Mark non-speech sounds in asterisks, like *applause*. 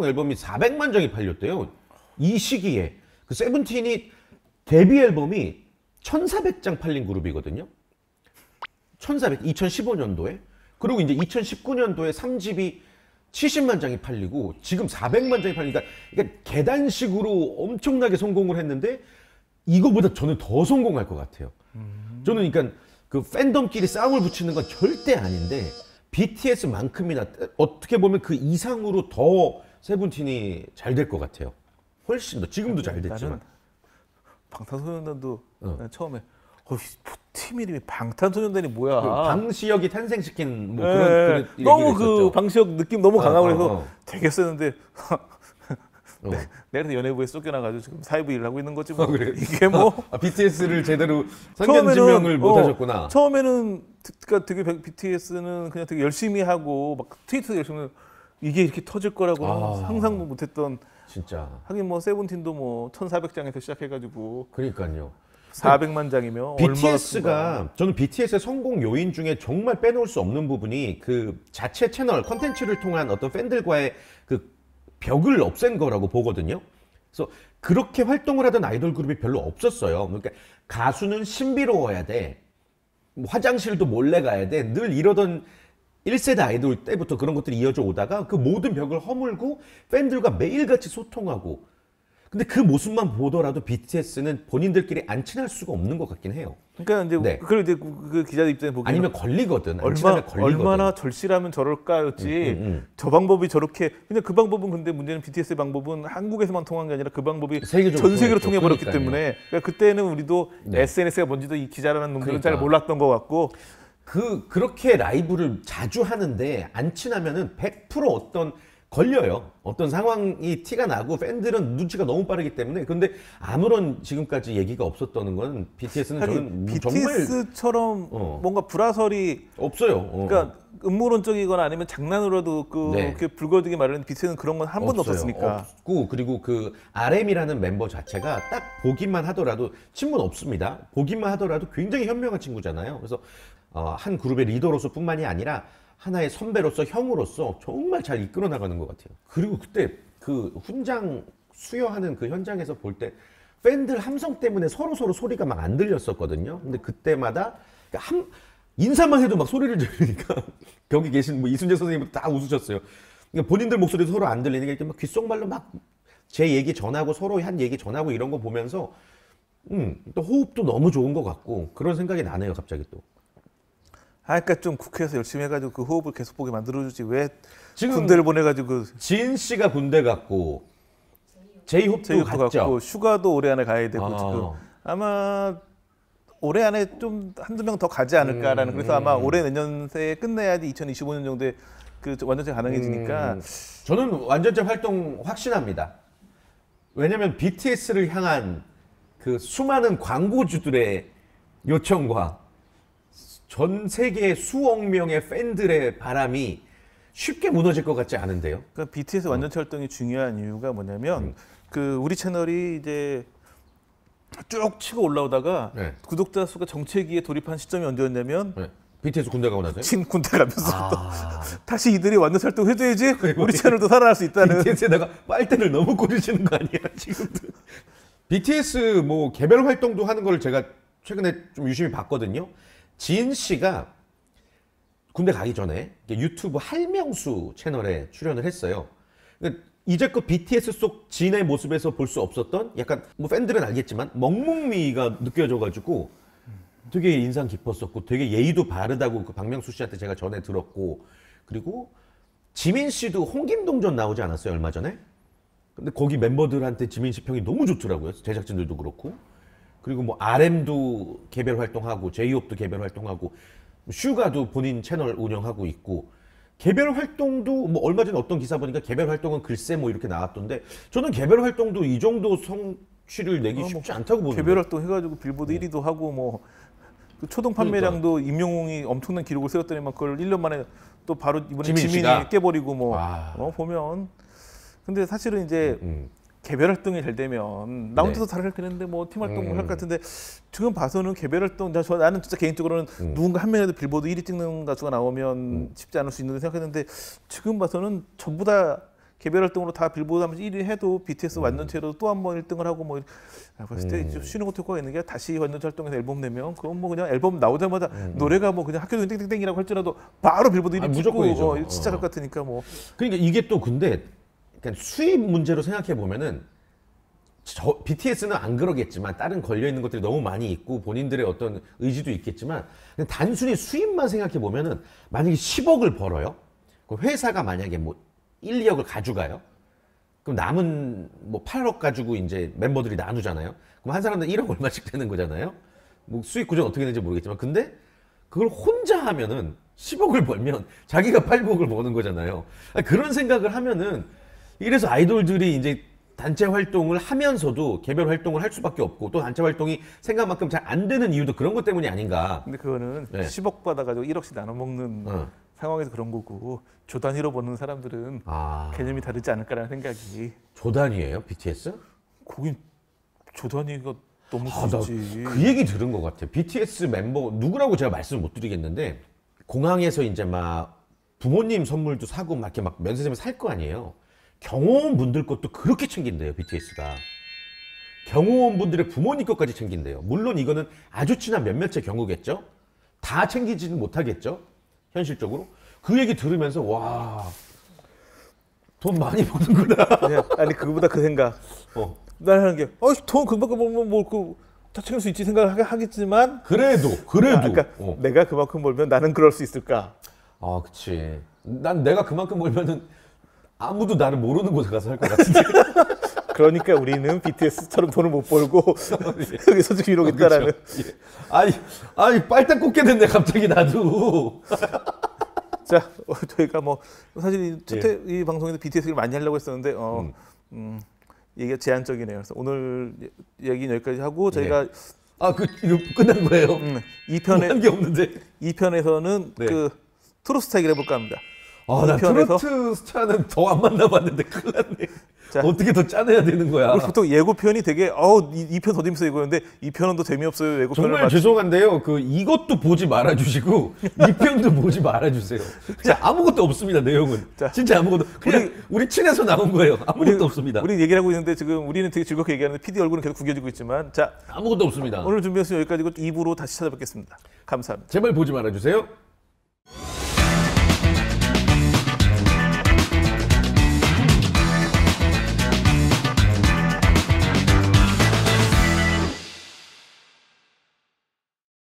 성공 앨범이 400만 장이 팔렸대요. 이 시기에 그 세븐틴이 데뷔 앨범이 1,400장 팔린 그룹이거든요. 1,400 2015년도에 그리고 이제 2019년도에 3집이 70만 장이 팔리고 지금 400만 장이 팔리니까 그러니까 계단식으로 엄청나게 성공을 했는데 이거보다 저는 더 성공할 것 같아요. 저는 그러니까 그 팬덤끼리 싸움을 붙이는 건 절대 아닌데 BTS만큼이나 어떻게 보면 그 이상으로 더 세븐틴이 잘 될 것 같아요. 훨씬 더 지금도 잘 됐지만 방탄소년단도 어. 난 처음에 어이 팀 이름이 방탄소년단이 뭐야? 그 방시혁이 탄생시킨 뭐 예, 그런, 예. 그런 너무 그 있었죠. 방시혁 느낌 너무 어, 강하고 어, 그래서 어. 되게 쓰는데 *laughs* 어. 내가 연예부에 쫓겨나가지고 지금 사회부 일을 하고 있는 거지 뭐 아, 그래요? 이게 뭐 *laughs* 아, BTS를 제대로 *laughs* 선견 지명을 못 어, 하셨구나. 처음에는 그러니까 되게 BTS는 그냥 되게 열심히 하고 막 트위터 열심히 이게 이렇게 터질 거라고는 아. 상상도 못했던 진짜. 하긴 뭐 세븐틴도 뭐 1,400장에서 시작해가지고 그러니까요. 400만 장이면 BTS가 저는 BTS의 성공 요인 중에 정말 빼놓을 수 없는 부분이 그 자체 채널 컨텐츠를 통한 어떤 팬들과의 그 벽을 없앤 거라고 보거든요. 그래서 그렇게 활동을 하던 아이돌 그룹이 별로 없었어요. 그러니까 가수는 신비로워야 돼. 뭐 화장실도 몰래 가야 돼. 늘 이러던 1세대 아이돌 때부터 그런 것들이 이어져 오다가 그 모든 벽을 허물고 팬들과 매일같이 소통하고 근데 그 모습만 보더라도 BTS는 본인들끼리 안 친할 수가 없는 것 같긴 해요. 그러니까 이제 네. 그걸 이제 그, 그 기자들 입장에 보기에는 아니면 걸리거든. 안 얼마 걸리거든. 얼마나 절실하면 저럴까였지 음, 음, 음. 저 방법이 저렇게 근데 그 방법은 근데 문제는 BTS의 방법은 한국에서만 통한 게 아니라 그 방법이 세계적으로 전 세계로. 통해 버렸기. 때문에 그러니까 그때는 우리도 네. SNS가 뭔지도 이 기자라는 놈들은 잘 그러니까. 몰랐던 것 같고 그 그렇게 라이브를 자주 하는데 안 친하면은 100% 어떤 걸려요. 어떤 상황이 티가 나고 팬들은 눈치가 너무 빠르기 때문에 근데 아무런 지금까지 얘기가 없었다는 건 BTS는 저는 뭐 정말 BTS처럼 어. 뭔가 불화설이 없어요. 어. 그러니까 음모론적이거나 아니면 장난으로라도 그 네. 불거지게 말하는 BTS는 그런 건 한 번도. 없었으니까 없고 그리고 그 RM이라는 멤버 자체가 딱 보기만 하더라도 친분 없습니다. 보기만 하더라도 굉장히 현명한 친구잖아요. 그래서 어, 한 그룹의 리더로서 뿐만이 아니라 하나의 선배로서 형으로서 정말 잘 이끌어 나가는 것 같아요. 그리고 그때 그 훈장 수여하는 그 현장에서 볼 때 팬들 함성 때문에 서로 서로 소리가 막 안 들렸었거든요. 근데 그때마다 그러니까 한 인사만 해도 막 소리를 지르니까 *laughs* 거기 계신 뭐 이순재 선생님도 다 웃으셨어요. 그러니까 본인들 목소리도 서로 안 들리니까 이렇게 막 귓속말로 막 제 얘기 전하고 서로 한 얘기 전하고 이런 거 보면서 음, 또 호흡도 너무 좋은 것 같고 그런 생각이 나네요, 갑자기 또. 아 그러니까 좀 국회에서 열심히 해가지고 그 호흡을 계속 보게 만들어주지 왜 지금 군대를 보내가지고 그진 씨가 군대 갔고 제이홉도. 갔고 휴가도 올해 안에 가야 되고 아. 지금 아마 올해 안에 좀 한두 명 더 가지 않을까라는 음, 그래서 아마 음. 올해 내년 새에 끝내야지 2025년 정도에 그 완전체 가능해지니까 음, 저는 완전체 활동 확신합니다. 왜냐면 BTS를 향한 그 수많은 광고주들의 요청과 전 세계 수억 명의 팬들의 바람이 쉽게 무너질 것 같지 않은데요. 그러니까 BTS 어. 완전체 활동이 중요한 이유가 뭐냐면 음. 그 우리 채널이 이제 쭉 치고 올라오다가 네. 구독자 수가 정체기에 돌입한 시점이 언제였냐면 네. BTS 군대 가고 나서요? 친 군대 가면서 아, *laughs* 다시 이들이 완전 활동 해줘야지 우리 채널도 살아날 수 있다는 BTS에다가 빨대를 너무 꽂으시는 거 아니야 지금도? BTS 뭐 개별 활동도 하는 걸 제가 최근에 좀 유심히 봤거든요. 진 씨가 군대 가기 전에 유튜브 할명수 채널에 출연을 했어요. 그러니까 이제껏 BTS 속 진의 모습에서 볼 수 없었던 약간 뭐 팬들은 알겠지만 먹먹미가 느껴져가지고 되게 인상 깊었었고 되게 예의도 바르다고 그 박명수 씨한테 제가 전에 들었고 그리고 지민 씨도 홍김동 전 나오지 않았어요 얼마 전에? 근데 거기 멤버들한테 지민 씨 평이 너무 좋더라고요 제작진들도 그렇고 그리고 뭐 RM도 개별 활동하고 제이홉도 개별 활동하고 슈가도 본인 채널 운영하고 있고 개별 활동도 뭐 얼마 전에 어떤 기사 보니까 개별 활동은 글쎄 뭐 이렇게 나왔던데 저는 개별 활동도 이 정도 성취를 내기 어, 뭐 쉽지 않다고 보는데 개별 활동 해가지고 빌보드 1위도 하고 뭐 그 초동 판매량도 임영웅이 엄청난 기록을 세웠더니만 그걸 1년 만에 또 바로 이번에 지민 지민이 씨가? 깨버리고 뭐 아. 어, 보면 근데 사실은 이제 음. 개별 활동이 잘 되면 나 혼자도 잘할 그랬는데 뭐 팀 활동을 음. 할것 같은데 지금 봐서는 개별 활동 나 저, 나는 진짜 개인적으로는 음. 누군가 한 명이라도 빌보드 1위 찍는 가수가 나오면 쉽지 않을 수 있는데 생각했는데 지금 봐서는 전부 다 개별 활동으로 다 빌보드 하면서 1위 해도 BTS 완전체로 또 한 번 1등을 하고 뭐 아, 봤을 때 음. 좀 쉬는 것도 효과가 있는 게 다시 완전체 활동해서 앨범 내면 그건 뭐 그냥 앨범 나오자마자 음. 노래가 뭐 그냥 학교 땡땡땡이라고 할지라도 바로 빌보드 1위 아, 찍고 무조건이죠. 어, 시작할 어. 것 같으니까 뭐 그러니까 이게 또 근데 그러니까 수입 문제로 생각해 보면은 저 BTS는 안 그러겠지만 다른 걸려 있는 것들이 너무 많이 있고 본인들의 어떤 의지도 있겠지만 단순히 수입만 생각해 보면은 만약에 10억을 벌어요. 그 회사가 만약에 뭐 1, 2억을 가져가요. 그럼 남은 뭐 8억 가지고 이제 멤버들이 나누잖아요. 그럼 한 사람당 1억 얼마씩 되는 거잖아요. 뭐 수익 구조는 어떻게 되는지 모르겠지만 근데 그걸 혼자 하면은 10억을 벌면 자기가 8억을 버는 거잖아요. 그런 생각을 하면은 이래서 아이돌들이 이제 단체 활동을 하면서도 개별 활동을 할 수밖에 없고 또 단체 활동이 생각만큼 잘 안 되는 이유도 그런 것 때문이 아닌가. 근데 그거는 네. 10억 받아가지고 1억씩 나눠 먹는 어. 상황에서 그런 거고 조 단위로 버는 사람들은 아 개념이 다르지 않을까라는 생각이 조단이에요 BTS? 거긴 조 단위가 너무 아, 나 크지. 그 얘기 들은 것 같아. BTS 멤버 누구라고 제가 말씀을 못 드리겠는데 공항에서 이제 막 부모님 선물도 사고 막 이렇게 막 면세점에 살 거 아니에요. 경호원 분들 것도 그렇게 챙긴대요 BTS가. 경호원 분들의 부모님 것까지 챙긴대요. 물론 이거는 아주 친한 몇몇의 경우겠죠. 다 챙기지는 못하겠죠. 현실적으로 그 얘기 들으면서 와. 돈 많이 버는구나. 그냥, 아니 그거보다 그 생각. 어. 나는 하는 게, 어돈 그만큼 벌면 뭐그다 챙길 수 있지 생각을 하겠지만, 그래도 그래도. 아, 그러니까 어. 내가 그만큼 벌면 나는 그럴 수 있을까? 아, 그치. 난 내가 그만큼 벌면은 아무도 나를 모르는 곳에 가서 살것 같은데. *laughs* 그러니까 우리는 BTS처럼 돈을 못 벌고 여기서 지금 이러고 있다라는. 그렇죠. 예. 아니, 아니, 빨딱 꽂게 됐네, 갑자기 나도. *laughs* 자, 어, 저희가 뭐 사실 이, 첫 예. 회- 이 방송에서 BTS를 많이 하려고 했었는데, 어, 음. 얘기가 제한적이네요. 그래서 오늘 얘기는 여기까지 하고 저희가 아, 그, 이거 끝난 거예요? 음, 이뭐 편에 한게 없는데. 이 편에서는 네. 그 트로스 타기를 해볼까 합니다. 아, 나 트로트 스타는 더 안 만나봤는데 큰일 났네. 자. 어떻게 더 짜내야 되는 거야. 우리 보통 예고편이 되게 어이편 더 재밌어 이거였는데 이 편은 더 재미없어요 예고편을 정말 봤- 죄송한데요. 그 이것도 보지 말아주시고 *laughs* 이 편도 보지 말아주세요. 그냥 아무것도 없습니다. 내용은 자. 진짜 아무것도 그냥 우리, 친해서 나온 거예요. 아무것도 없습니다. 우리 얘기를 하고 있는데 지금 우리는 되게 즐겁게 얘기하는데 PD 얼굴은 계속 구겨지고 있지만 자 아무것도 없습니다. 오늘 준비했으니 여기까지고 2부로 다시 찾아뵙겠습니다. 감사합니다. 제발 보지 말아주세요.